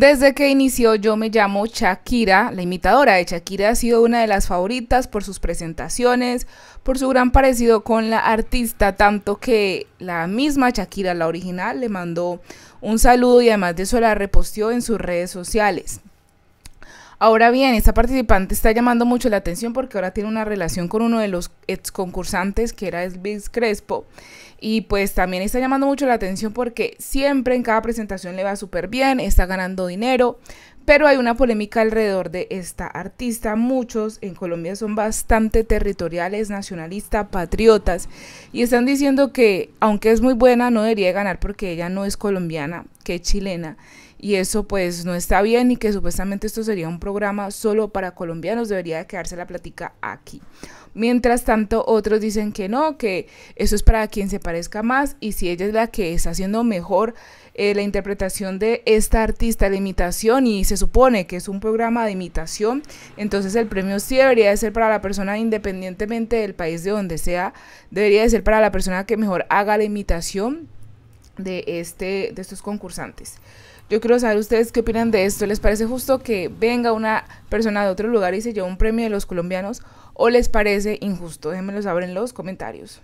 Desde que inició Yo me llamo Shakira, la imitadora de Shakira ha sido una de las favoritas por sus presentaciones, por su gran parecido con la artista, tanto que la misma Shakira, la original, le mandó un saludo y además de eso la reposteó en sus redes sociales. Ahora bien, esta participante está llamando mucho la atención porque ahora tiene una relación con uno de los ex concursantes que era Elvis Crespo. Y pues también está llamando mucho la atención porque siempre en cada presentación le va súper bien, está ganando dinero. Pero hay una polémica alrededor de esta artista. Muchos en Colombia son bastante territoriales, nacionalistas, patriotas. Y están diciendo que aunque es muy buena, no debería ganar porque ella no es colombiana, chilena y eso pues no está bien y que supuestamente esto sería un programa solo para colombianos, debería quedarse la plática aquí. Mientras tanto, otros dicen que no, que eso es para quien se parezca más y si ella es la que está haciendo mejor eh, la interpretación de esta artista, la imitación y se supone que es un programa de imitación, entonces el premio sí debería de ser para la persona independientemente del país de donde sea, debería de ser para la persona que mejor haga la imitación de, este, de estos concursantes. Yo quiero saber ustedes qué opinan de esto. ¿Les parece justo que venga una persona de otro lugar y se lleve un premio de los colombianos? ¿O les parece injusto? Déjenmelo saber en los comentarios.